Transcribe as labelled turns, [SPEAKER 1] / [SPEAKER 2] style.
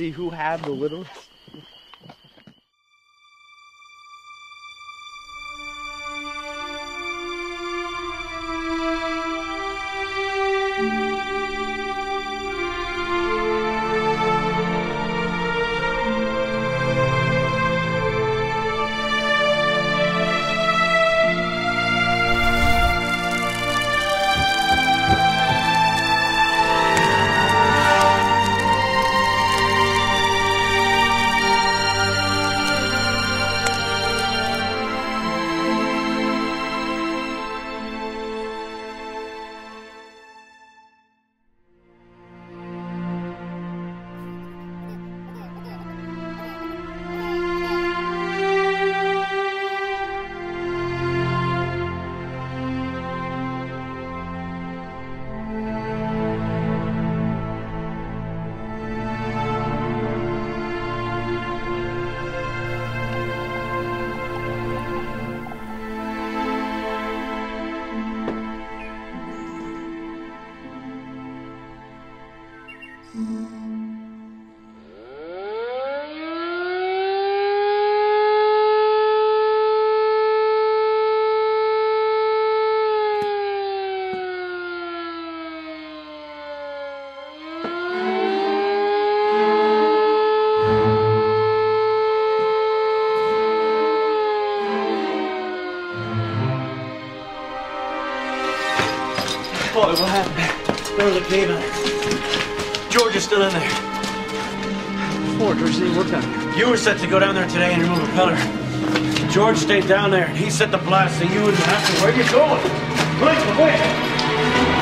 [SPEAKER 1] see who had the littlest.
[SPEAKER 2] Boy, what happened? There was a cave in George is still in there.
[SPEAKER 1] Four, George, they worked on
[SPEAKER 2] You were set to go down there today and remove a pillar. George stayed down there and he set the blast so you wouldn't have to. Where you going? Quick, quick!